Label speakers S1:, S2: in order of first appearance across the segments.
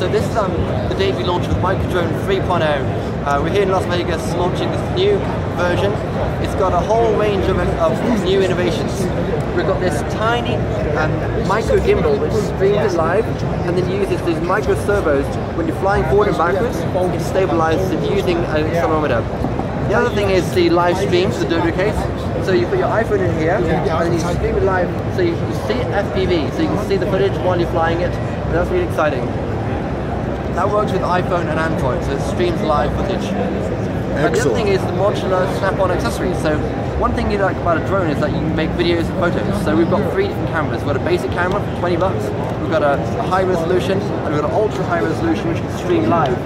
S1: So this is um, the day we launched with Microdrone 3.0. Uh, we're here in Las Vegas launching this new version. It's got a whole range of, of new innovations. We've got this tiny um, micro gimbal which streams it live and then uses these micro servos when you're flying forward and backwards, it stabilizes it using an accelerometer. The other thing is the live stream, the Dodo case. So you put your iPhone in here, and you stream it live, so you can see FPV, so you can see the footage while you're flying it, and that's really exciting. That works with iPhone and Android, so it streams live footage. And the other thing is the modular snap-on accessories. So one thing you like about a drone is that you can make videos and photos. So we've got three different cameras. We've got a basic camera for 20 bucks, we've got a, a high resolution, and we've got an ultra high resolution which can stream live.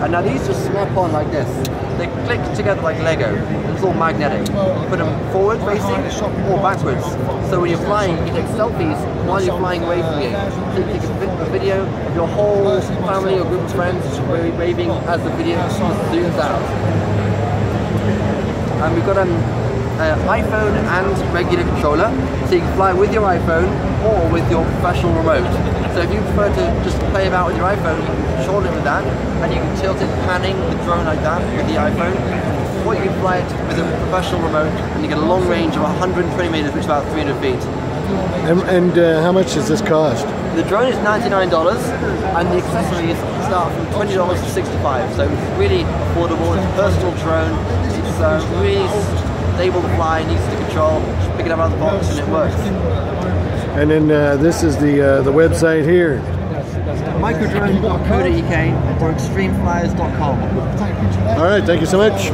S1: And now these just snap on like this. They click together like Lego. It's all magnetic. You put them forward facing or backwards. So when you're flying, you take selfies while you're flying away from you. So you video of your whole family or group of friends waving as the video zooms out. And we've got an uh, iPhone and regular controller, so you can fly with your iPhone or with your professional remote. So if you prefer to just play about with your iPhone, you can control it with that, and you can tilt it panning the drone like that with the iPhone. Or you can fly it with a professional remote, and you get a long range of 120 meters, which is about 300 feet.
S2: And, and uh, how much does this cost?
S1: The drone is $99 and the accessories start from $20 to 65 so it's really affordable, it's a personal drone, it's uh, really stable to fly, easy to control, just pick it up out of the box and it works.
S2: And then uh, this is the uh, the website here.
S1: Microdrone.co.uk or extremefliers.com.
S2: All right, thank you so much.